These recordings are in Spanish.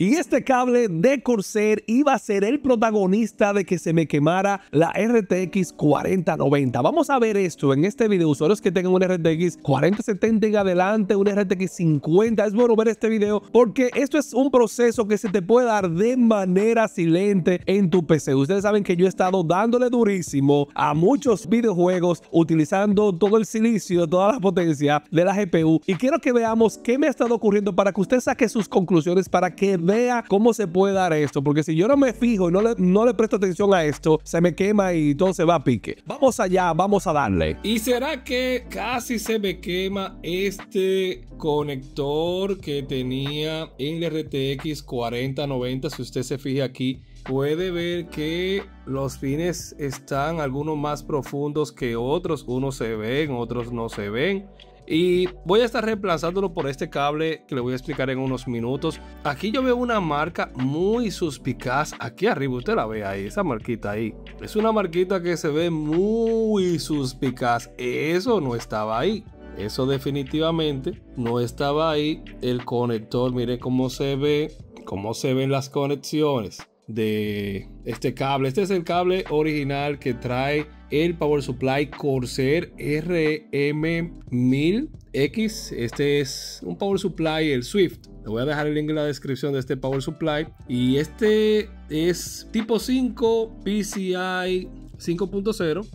Y este cable de Corsair iba a ser el protagonista de que se me quemara la RTX 4090. Vamos a ver esto en este video. Usuarios que tengan un RTX 4070 en adelante, un RTX 50. Es bueno ver este video porque esto es un proceso que se te puede dar de manera silente en tu PC. Ustedes saben que yo he estado dándole durísimo a muchos videojuegos utilizando todo el silicio, toda la potencia de la GPU. Y quiero que veamos qué me ha estado ocurriendo para que usted saque sus conclusiones, para que vea cómo se puede dar esto. Porque si yo no me fijo y no le, no le presto atención a esto, se me quema y todo se va a pique. Vamos allá, vamos a darle. ¿Y será que casi se me quema este conector que tenía en el RTX 4090? Si usted se fija aquí, puede ver que los fines están algunos más profundos que otros. Unos se ven, otros no se ven. Y voy a estar reemplazándolo por este cable que le voy a explicar en unos minutos. Aquí yo veo una marca muy suspicaz. Aquí arriba, usted la ve ahí, esa marquita ahí. Es una marquita que se ve muy suspicaz. Eso no estaba ahí. Eso definitivamente no estaba ahí. El conector, mire cómo se ve, cómo se ven las conexiones de este cable. Este es el cable original que trae el Power Supply Corsair RM1000X. Este es un Power Supply, el Swift. Le voy a dejar el link en la descripción de este Power Supply. Y este es tipo 5 PCI 5.0,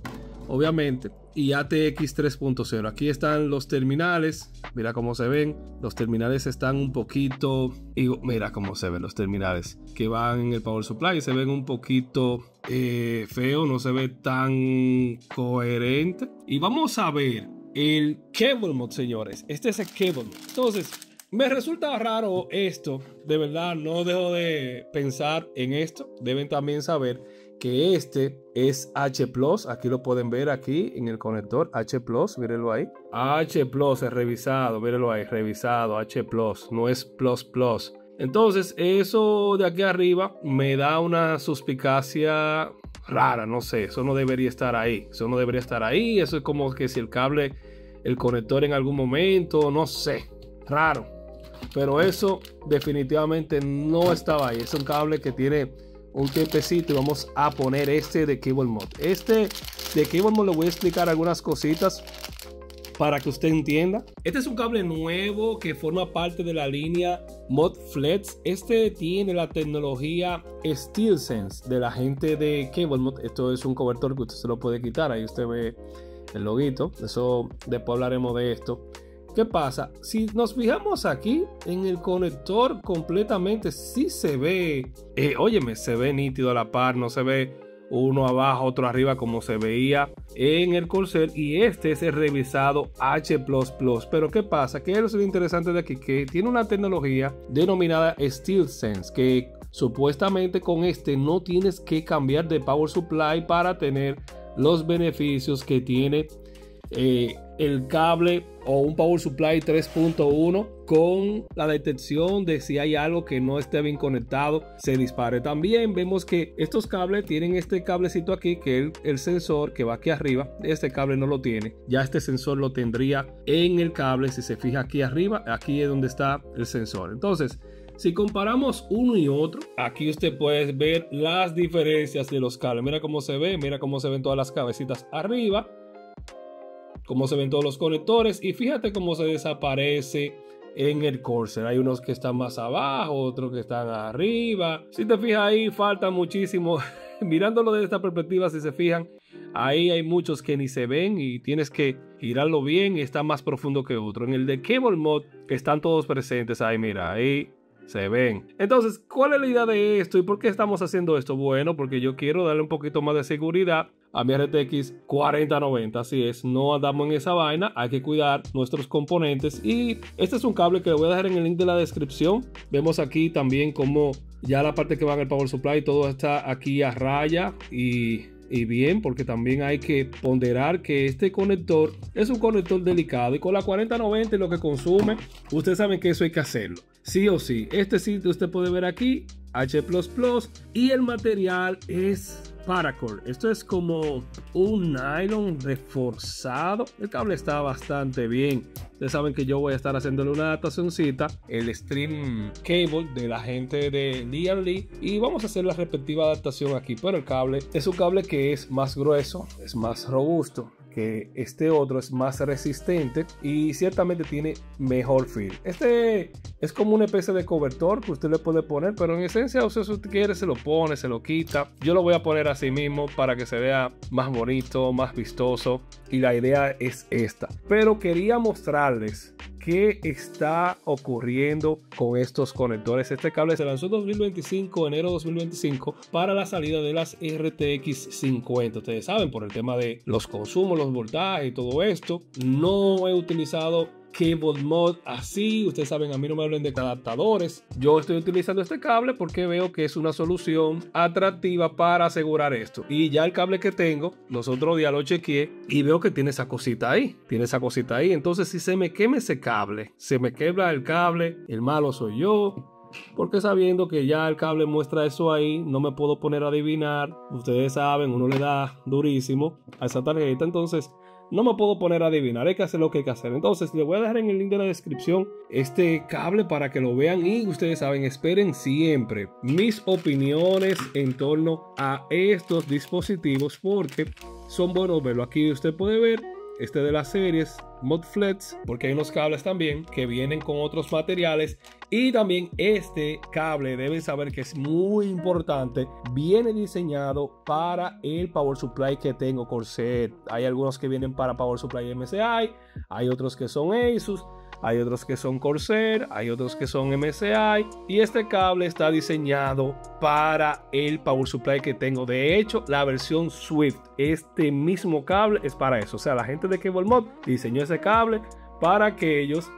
obviamente y ATX 3.0. Aquí están los terminales. Mira cómo se ven. Los terminales están un poquito. Y mira cómo se ven los terminales que van en el Power Supply. Se ven un poquito eh, feo. No se ve tan coherente. Y vamos a ver el Cable Mode, señores. Este es el Cable Mode. Entonces. Me resulta raro esto, de verdad no dejo de pensar en esto. Deben también saber que este es H. Aquí lo pueden ver aquí en el conector H Plus, ahí. H es revisado, mírenlo ahí, revisado H no es Plus Plus. Entonces, eso de aquí arriba me da una suspicacia rara, no sé, eso no debería estar ahí. Eso no debería estar ahí, eso es como que si el cable, el conector en algún momento, no sé, raro. Pero eso definitivamente no estaba ahí. Es un cable que tiene un tiempecito y vamos a poner este de Cable Mod. Este de Cable Mod le voy a explicar algunas cositas para que usted entienda. Este es un cable nuevo que forma parte de la línea Mod Flex. Este tiene la tecnología SteelSense de la gente de Cable Mod. Esto es un cobertor que usted se lo puede quitar. Ahí usted ve el loguito. Eso después hablaremos de esto. ¿Qué pasa? Si nos fijamos aquí en el conector completamente, sí se ve, eh, óyeme, se ve nítido a la par, no se ve uno abajo, otro arriba como se veía en el Corsair y este es el revisado H++. Pero ¿qué pasa? Que es lo interesante de aquí, que tiene una tecnología denominada SteelSense, que supuestamente con este no tienes que cambiar de power supply para tener los beneficios que tiene eh, el cable o un power supply 3.1 con la detección de si hay algo que no esté bien conectado se dispare. También vemos que estos cables tienen este cablecito aquí que es el, sensor que va aquí arriba. Este cable no lo tiene. Ya este sensor lo tendría en el cable. Si se fija aquí arriba aquí es donde está el sensor. Entonces si comparamos uno y otro, aquí usted puede ver las diferencias de los cables. Mira cómo se ve, mira cómo se ven todas las cabecitas arriba cómo se ven todos los conectores y fíjate cómo se desaparece en el Corsair. Hay unos que están más abajo, otros que están arriba. Si te fijas ahí, falta muchísimo. Mirándolo desde esta perspectiva, si se fijan, ahí hay muchos que ni se ven y tienes que girarlo bien y está más profundo que otro. En el de Cable Mod, están todos presentes ahí, mira, ahí se ven. Entonces, ¿cuál es la idea de esto y por qué estamos haciendo esto? Bueno, porque yo quiero darle un poquito más de seguridad a mi RTX 4090. Así es, no andamos en esa vaina, hay que cuidar nuestros componentes. Y este es un cable que le voy a dejar en el link de la descripción. Vemos aquí también como ya la parte que va en el power supply, todo está aquí a raya y y bien, porque también hay que ponderar que este conector es un conector delicado y con la 4090 lo que consume, ustedes saben que eso hay que hacerlo. Sí o sí, este sitio usted puede ver aquí, H++ y el material es paracord. Esto es como un nylon reforzado. El cable está bastante bien. Ustedes saben que yo voy a estar haciéndole una adaptacióncita, el stream cable de la gente de Lee y vamos a hacer la respectiva adaptación aquí. Pero el cable es un cable que es más grueso, es más robusto que este otro es más resistente y ciertamente tiene mejor feel. Este es como una especie de cobertor que usted le puede poner, pero en esencia, o sea, si usted quiere, se lo pone, se lo quita. Yo lo voy a poner así mismo para que se vea más bonito, más vistoso. Y la idea es esta. Pero quería mostrarles qué está ocurriendo con estos conectores. Este cable se lanzó en 2025, enero 2025, para la salida de las RTX 50. Ustedes saben, por el tema de los consumos, los voltajes y todo esto, no he utilizado Cable Mod así. Ustedes saben, a mí no me hablen de adaptadores. Yo estoy utilizando este cable porque veo que es una solución atractiva para asegurar esto. Y ya el cable que tengo, los otros días lo chequeé y veo que tiene esa cosita ahí. Tiene esa cosita ahí. Entonces, si se me quema ese cable, se me quebra el cable, el malo soy yo. Porque sabiendo que ya el cable muestra eso ahí, no me puedo poner a adivinar. Ustedes saben, uno le da durísimo a esa tarjeta. Entonces, no me puedo poner a adivinar, hay que hacer lo que hay que hacer. Entonces, les voy a dejar en el link de la descripción este cable para que lo vean y ustedes saben, esperen siempre mis opiniones en torno a estos dispositivos porque son buenos verlo. Aquí usted puede ver este de las series Modflex, porque hay unos cables también que vienen con otros materiales. Y también este cable, deben saber que es muy importante, viene diseñado para el Power Supply que tengo Corsair. Hay algunos que vienen para Power Supply MSI, hay otros que son Asus hay otros que son Corsair, hay otros que son MSI y este cable está diseñado para el Power Supply que tengo. De hecho, la versión Swift, este mismo cable es para eso. O sea, la gente de Cable Mod diseñó ese cable para aquellos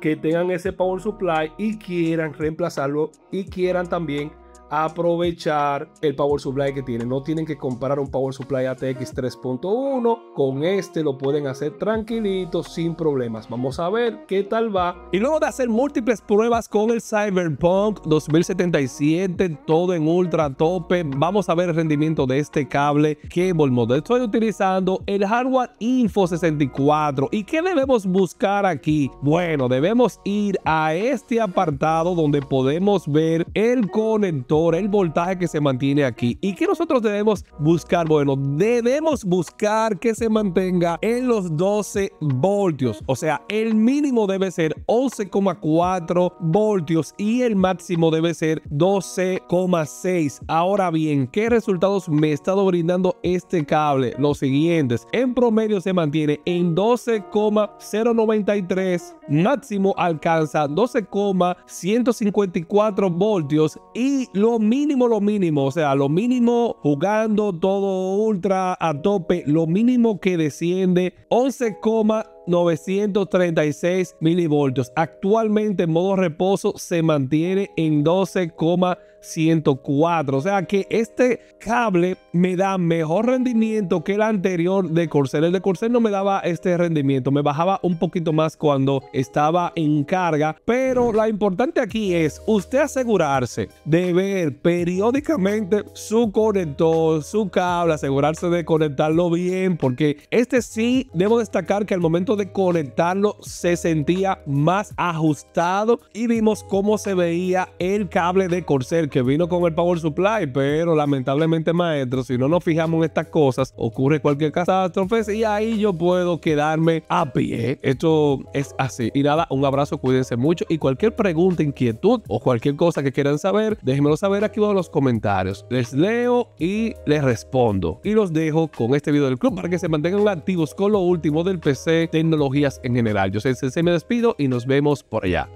que tengan ese Power Supply y quieran reemplazarlo y quieran también aprovechar el Power Supply que tiene. No tienen que comprar un Power Supply ATX 3.1. Con este lo pueden hacer tranquilito, sin problemas. Vamos a ver qué tal va. Y luego de hacer múltiples pruebas con el Cyberpunk 2077, todo en ultra tope, vamos a ver el rendimiento de este cable Cable Mod. Estoy utilizando el hardware Info 64. ¿Y qué debemos buscar aquí? Bueno, debemos ir a este apartado donde podemos ver el conector el voltaje que se mantiene aquí. ¿Y que nosotros debemos buscar? Bueno, debemos buscar que se mantenga en los 12 voltios. O sea, el mínimo debe ser 11,4 voltios y el máximo debe ser 12,6. Ahora bien, ¿qué resultados me ha estado brindando este cable? Los siguientes. En promedio se mantiene en 12,093. Máximo alcanza 12,154 voltios y lo mínimo, lo mínimo, o sea, lo mínimo jugando todo ultra a tope, lo mínimo que desciende 11,936 milivoltios. Actualmente en modo reposo se mantiene en 12,9 104. O sea que este cable me da mejor rendimiento que el anterior de Corsair. El de Corsair no me daba este rendimiento, me bajaba un poquito más cuando estaba en carga. Pero lo importante aquí es usted asegurarse de ver periódicamente su conector, su cable, asegurarse de conectarlo bien, porque este sí debo destacar que al momento de conectarlo se sentía más ajustado y vimos cómo se veía el cable de Corsair que vino con el Power Supply, pero lamentablemente, maestro, si no nos fijamos en estas cosas, ocurre cualquier catástrofe y ahí yo puedo quedarme a pie. Esto es así. Y nada, un abrazo, cuídense mucho y cualquier pregunta, inquietud o cualquier cosa que quieran saber, déjenmelo saber aquí en los comentarios. Les leo y les respondo. Y los dejo con este video del club para que se mantengan activos con lo último del PC, tecnologías en general. Yo soy Sensei, me despido y nos vemos por allá.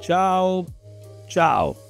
Chao, chao.